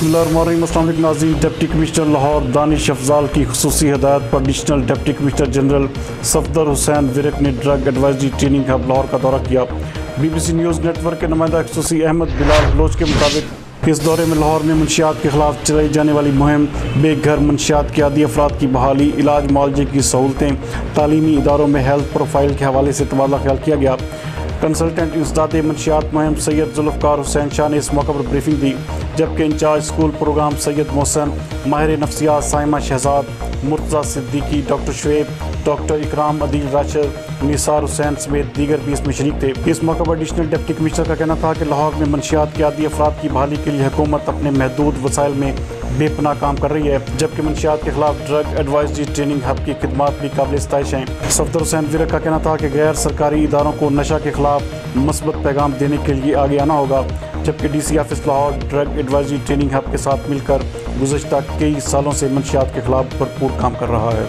اللہ الرحمن الرحیم۔ السلام علیکم ناظرین، ڈپٹی کمشنر لاہور دانش افضال کی خصوصی ہدایت پر additional deputy commissioner general Safdar Hussain Virk نے drug advisory training hub Lahore کا دورہ کیا۔ B B C news network کے نمائندہ خصوصی احمد بلال بلوچ کے مطابق، اس دورے میں لاہور میں منشیات کے خلاف چلائی جانے والی مہم، بے گھر منشیات کے عادی افراد کی بحالی، علاج معالجے کی سہولتیں، تعلیمی اداروں میں ہیلتھ پروفائل کے حوالے سے تبادلہ خیال کیا گیا۔ کنسلٹنٹ انسداد منشیات مہم سید ذوالفقار حسین شاہ نے اس موقع پر بریفنگ دی۔ جبکہ incharge school programme Syed Mohsin, ماہر نفسیات سائمہ شہزاد، مرتضی صدیقی، ڈاکٹر شعیب، ڈاکٹر اکرام عدیل راشد، نثار حسین سمیت دیگر بھی اس میں شریک تھے۔ اس موقع پر ایڈیشنل ڈپٹی کمشنر کا کہنا تھا کہ لاہور میں منشیات کے عادی افراد کی بحالی کے لیے حکومت اپنے محدود وسائل میں بے پناہ کام کر رہی ہے، جبکہ منشیات کے خلاف ڈرگ ایڈوائزری ٹریننگ ہب کی خدمات بھی قابل ستائش ہیں۔ صفدر حسین ورک کا کہنا تھا کہ غیر سرکاری اداروں کو نشہ کے خلاف مثبت پیغام دینے کے لیے آگے آنا ہوگا۔ جبکہ D C office Lahore drug advisory training hub کے ساتھ مل کر گزشتہ کئی سالوں سے منشیات کے خلاف بھرپور کام کر رہا ہے۔